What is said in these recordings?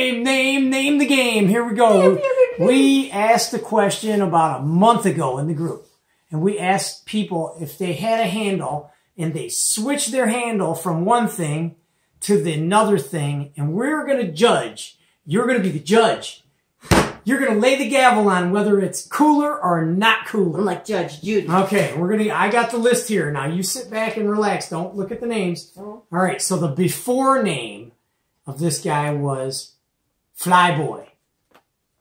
Name, name, name the game. Here we go. We asked a question about a month ago in the group. And we asked people if they had a handle and they switched their handle from one thing to the another thing. And we're going to judge. You're going to be the judge. You're going to lay the gavel on whether it's cooler or not cooler. I'm like Judge Judy. Okay, we're gonna. I got the list here. Now you sit back and relax. Don't look at the names. Oh. All right. So the before name of this guy was Flyboy.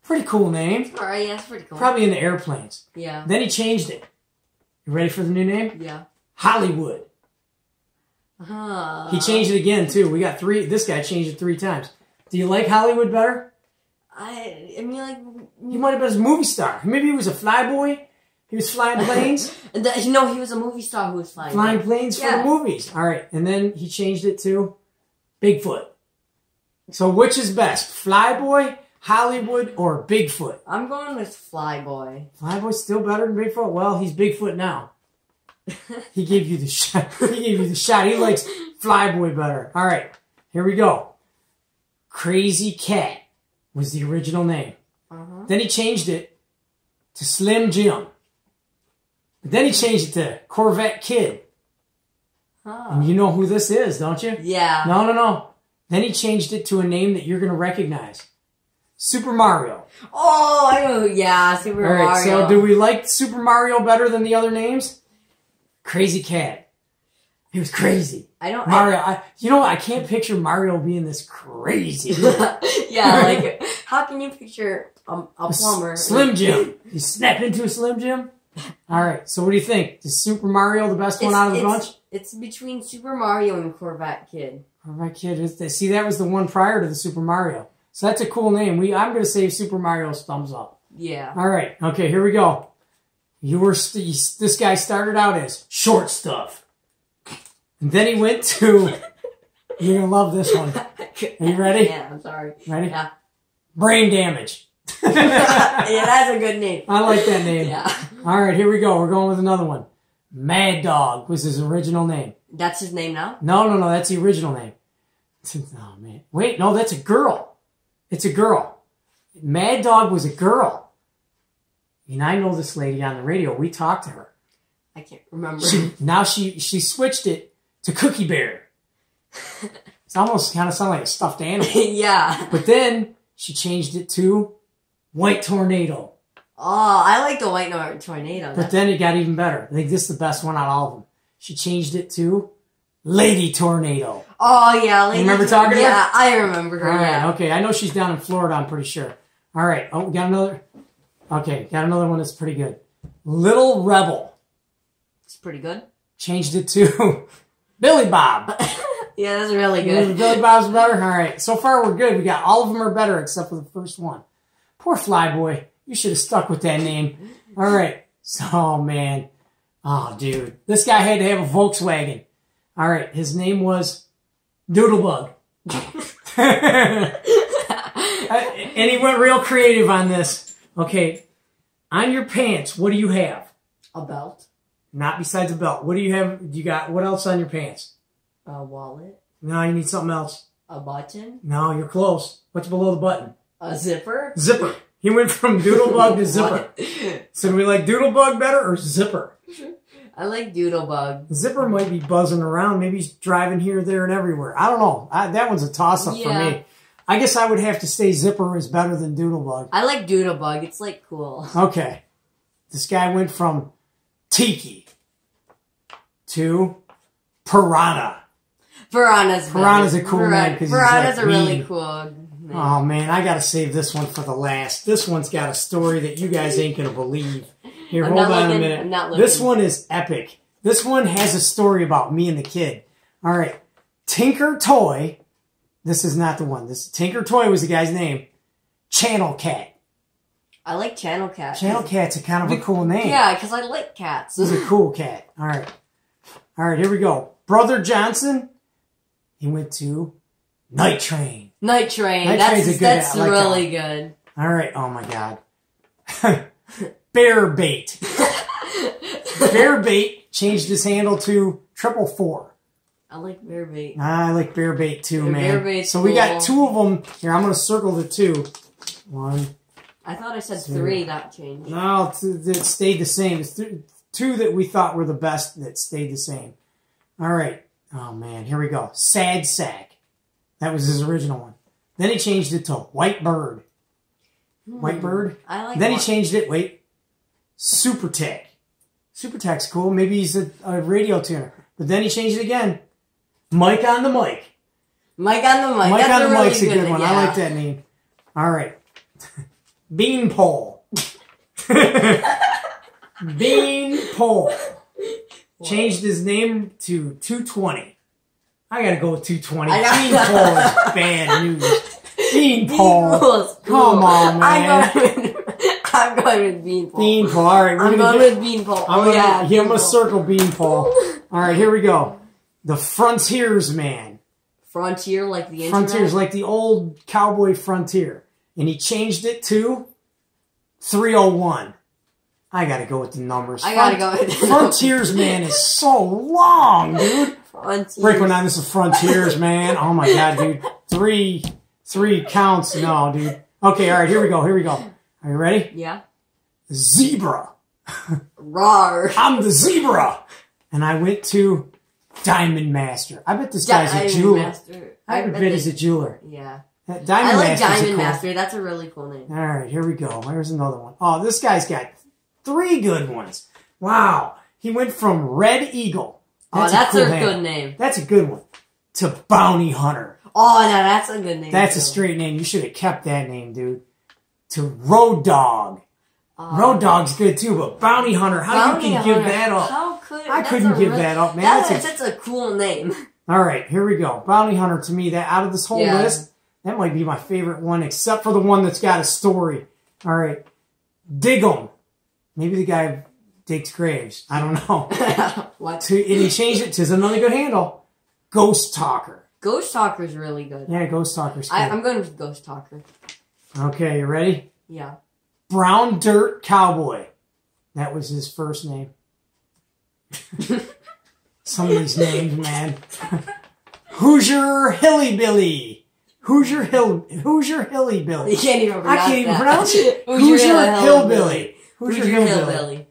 Pretty cool name. All right, yeah, that's pretty cool. Probably in the airplanes. Yeah. Then he changed it. You ready for the new name? Yeah. Hollywood. Uh, He changed it again too. We got three. This guy changed it three times. Do you like Hollywood better? I, I mean, like, He might have been a movie star. Maybe he was a flyboy. He was flying planes. the, you know, he was a movie star who was flying. flying planes for Yeah. the movies. All right, and then he changed it to Bigfoot. So which is best, Flyboy, Hollywood, or Bigfoot? I'm going with Flyboy. Flyboy's still better than Bigfoot. Well, he's Bigfoot now. He gave you the shot. He gave you the shot. He likes Flyboy better. All right, here we go. Crazy Cat was the original name. Uh-huh. Then he changed it to Slim Jim. But then he changed it to Corvette Kid. Huh. And you know who this is, don't you? Yeah. No, no, no. Then he changed it to a name that you're going to recognize. Super Mario. Oh, I know. Yeah, Super Mario. All right, Mario. so do we like Super Mario better than the other names? Crazy Cat. He was crazy. I don't. Mario, I, you know, I can't picture Mario being this crazy. yeah, like, how can you picture um, a plumber? Slim Jim. You snap into a Slim Jim? All right, so what do you think? Is Super Mario the best one out of the it's- bunch? It's between Super Mario and Corvette Kid. Oh, All right, kid. is the- See, that was the one prior to the Super Mario. So that's a cool name. We I'm going to save Super Mario's thumbs up. Yeah. All right. Okay, here we go. You were st- this guy started out as short stuff, and then he went to. You're gonna love this one. Are you ready? Yeah, I'm sorry. Ready? Yeah. Brain damage. yeah, that's a good name. I like that name. Yeah. All right, here we go. We're going with another one. Mad Dog was his original name. That's his name now? No, no, no. That's the original name. Oh man. Wait, no, that's a girl. It's a girl. Mad Dog was a girl. And I know this lady on the radio. We talked to her. I can't remember. She now she she switched it to Cookie Bear. It's almost kind of sound like a stuffed animal. yeah. But then she changed it to White Tornado. Oh, I like the White Tornado. But then it got even better. I think this is the best one out of all of them. She changed it to Lady Tornado. Oh, yeah. Lady remember talking to her? Yeah, I remember her. All right, yeah. okay. I know she's down in Florida. I'm pretty sure. All right. Oh, we got another. Okay, got another one that's pretty good. Little Rebel It's pretty good. changed it to Billy Bob. Yeah, that's really good. Mm, Billy Bob's better. All right. So far, we're good. We got all of them are better except for the first one. Poor Flyboy. You should have stuck with that name. All right. So, oh, man. Oh, dude. This guy had to have a Volkswagen. All right. His name was Doodlebug. Uh, and he went real creative on this. Okay. On your pants, what do you have? A belt. Not besides a belt. What do you have? You got what else on your pants? A wallet. No, you need something else. A button. No, you're close. What's below the button? A zipper. Zipper. He went from Doodlebug to Zipper. So do we like Doodlebug better or Zipper? I like Doodlebug. Zipper might be buzzing around. Maybe he's driving here, there, and everywhere. I don't know. I, that one's a toss up for me. I guess I would have to say Zipper is better than Doodlebug. I like Doodlebug. It's like cool. Okay. This guy went from Tiki to Piranha. Piranha's better. Piranha's a cool Piran- he's, Piranha's like, a really mean. cool name. Oh man, I gotta save this one for the last. This one's got a story that you guys ain't gonna believe. Here, I'm hold not on a minute. I'm not This one is epic. This one has a story about me and the kid. All right, Tinker Toy. This is not the one. This Tinker Toy was the guy's name. Channel Cat. I like Channel Cat. Channel Cat's a kind of a cool name. Yeah, because I like cats. He's a cool cat. All right. All right, here we go. Brother Johnson. He went to Night Train. Night Train. Night that's Train's a good- that's like really good. All right. Oh my God. Bear bait. Bear bait changed his handle to triple four. I like bear bait. Ah, I like bear bait too, Yeah, man. bear so we got two of them here. I'm gonna circle the two. One. I thought I said Two. three got changed. No, it stayed the same. It's th- two that we thought were the best that stayed the same. All right. Oh man, here we go. Sad sack. That was his original one. Then he changed it to white bird. Hmm. White bird. I like Then he changed it. Wait, Super Tech. Super Tech's cool. Maybe he's a, a radio tuner. But then he changed it again. Mike on the mic. Mike on the mic. Mike That's on the really mic's a good one. I like that name. All right. Bean pole. Bean pole. Changed his name to 220. I gotta go with 220. I know. Bean pole is bad news. Bean pole. Come on, man. I'm going with, I'm going with bean pole. Bean pole. All right, we're I'm gonna get, with Beanpole. I'm oh, gonna, yeah, yeah, I'm gonna circle Beanpole. All right, here we go. The frontiersman. man. Frontier like the internet. Frontiers, like the old cowboy frontier. And he changed it to 301. I gotta go with the numbers. I gotta go with the Frontiers, man, is so long, dude. Frontier. Break one down. This is Frontiers, man. Oh my god, dude. Three, three counts. No, dude. Okay, all right, here we go. Here we go. Are you ready? Yeah. Zebra. Rar. I'm the zebra. And I went to Diamond Master. I bet this guy's a Diamond jeweler. Master. I bet bet he's a jeweler. Yeah. That Diamond I like Master's Diamond cool- Master. That's a really cool name. All right, here we go. Here's another one. Oh, this guy's got three good ones. Wow. He went from Red Eagle. oh, that's a, cool name. good name. That's a good one. To Bounty Hunter. Oh, now that's a good name. That's a straight name. You should have kept that name, dude. To Road Dog. Oh. Road Dog's good too, but Bounty Hunter, how Bounty you can give that up? How could I couldn't give really- that up, man. That's, That's a- a cool name. All right, here we go. Bounty Hunter to me, that out of this whole Yeah. list, that might be my favorite one, except for the one that's got a story. All right, dig 'em. Maybe the guy digs graves. I don't know. what? to, and he changed it to another good handle. Ghost Talker. Ghost Talker's really good. Yeah, Ghost Talker's good. I, I'm going with Ghost Talker. Okay, you ready? Yeah. Brown Dirt Cowboy. That was his first name. Some of these names, man. Hoosier Hillybilly. Hoosier Hill. Hoosier You Hillybilly. can't even I can't even that. pronounce it. Hoosier Hoosier Hillbilly. Hoosier Hoosier Hillbilly. Hillbilly.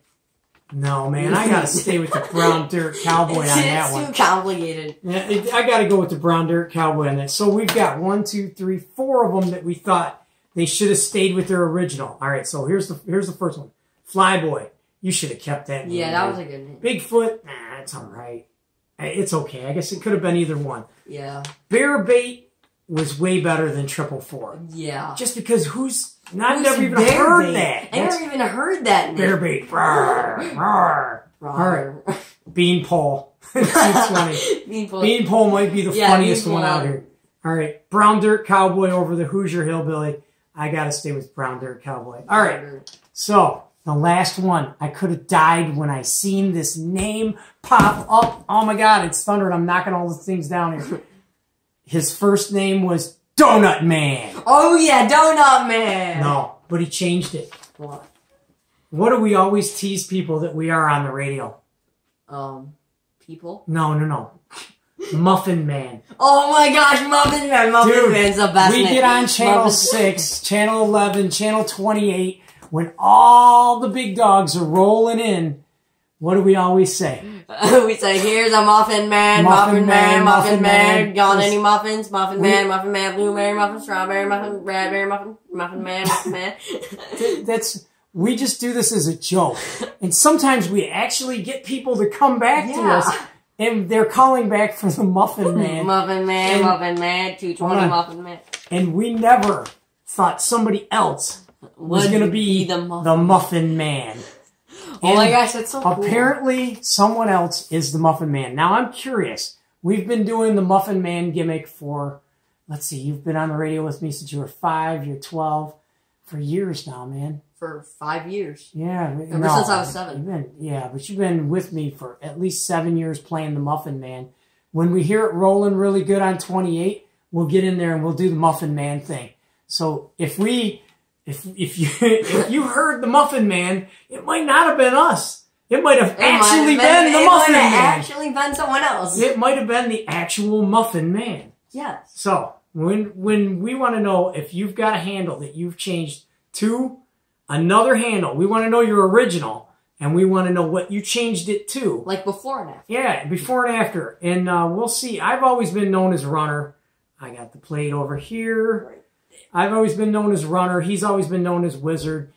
No, man, I gotta stay with the Brown Dirt Cowboy on it's that it's one. too complicated. Yeah, it, I got to go with the brown dirt cowboy on that. So we've got one, two, three, four of them that we thought they should have stayed with their original. All right, so here's the here's the first one. Flyboy, you should have kept that. Yeah, that was a good name. Bigfoot. Nah, it's all right. It's okay. I guess it could have been either one. Yeah. Bear bait was way better than triple four, Yeah. just because who's not Who's never even heard Bait? that. I never even heard that name. bear bait. Rawr, rawr. Rawr. Beanpole. 220. Beanpole. Beanpole might be the Yeah, funniest one out here. All right, Brown Dirt Cowboy over the Hoosier Hillbilly. I got to stay with Brown Dirt Cowboy. All right, so the last one. I could have died when I seen this name pop up. Oh my God, it's thunder! and I'm knocking all the things down here. His first name was Donut Man. Oh yeah, Donut Man. No, but he changed it. What? What do we always tease people that we are on the radio? Um, people. No, no, no. Muffin Man. Oh my gosh, Muffin Man. Muffin Dude, Man's the best. we get on channel Muffin- 6, channel 11, channel 28, when all the big dogs are rolling in, what do we always say? we say, here's a Muffin Man, Muffin Muffin, Man, Muffin Man. Got any muffins? Muffin We- Man, Muffin Man, Blueberry Muffin, Strawberry Muffin, Raspberry Muffin, Muffin Man, Muffin Man. That's, we just do this as a joke. And sometimes we actually get people to come back to us, and they're calling back for the Muffin Man. Muffin Man, And- Muffin Man, 220 on. Muffin Man. and we never thought somebody else was going to be the the Muffin. Muffin Man. Oh my gosh, that's so cool. Apparently, someone else is the Muffin Man. Now, I'm curious. We've been doing the Muffin Man gimmick for, let's see, you've been on the radio with me since you were five, you're 12, for years now, man. For five years. Yeah. Ever since I was seven. Been, yeah, but you've been with me for at least seven years playing the Muffin Man. When we hear it rolling really good on 28, we'll get in there and we'll do the Muffin Man thing. So if we, if if you if you heard the Muffin Man, it might not have been us. It might have It might actually have been, the it Muffin might have Man. actually been someone else. It might have been the actual Muffin Man. Yes. So when when we want to know if you've got a handle that you've changed to another handle, we want to know your original, and we want to know what you changed it to. Like before and after. Yeah, before and after, and uh, we'll see. I've always been known as runner. I got the plate over here. Right. I've always been known as runner. He's always been known as wizard.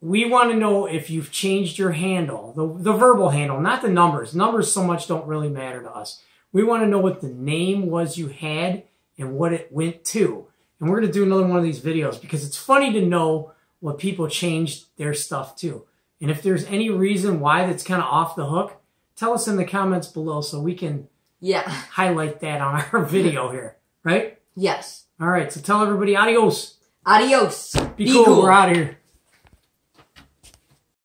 We want to know if you've changed your handle, the, the verbal handle, not the numbers. Numbers so much don't really matter to us. We want to know what the name was you had and what it went to. And we're going to do another one of these videos because it's funny to know what people changed their stuff to. And if there's any reason why that's kind of off the hook, tell us in the comments below so we can Yeah. highlight that on our video here, right? Yes. All right, so tell everybody adios. Adios. Be, cool. We're out of here.